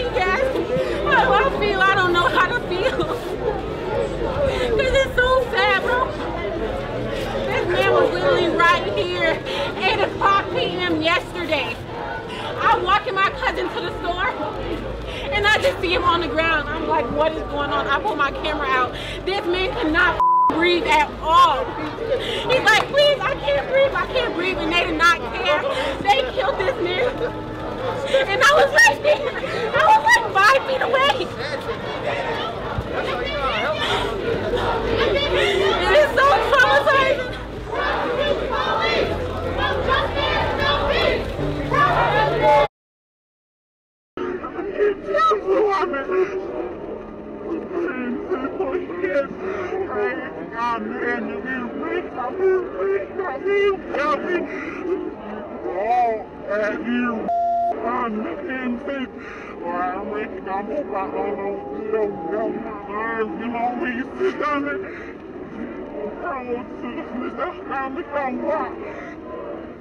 he asked me how I feel, I don't know how to feel. Cause it's so sad, bro. This man was literally right here, 8 o'clock p.m. yesterday. I walk in my cousin to the store and I just see him on the ground. I'm like, what is going on? I pull my camera out. This man cannot breathe at all. He's Entertainment confident, hurry,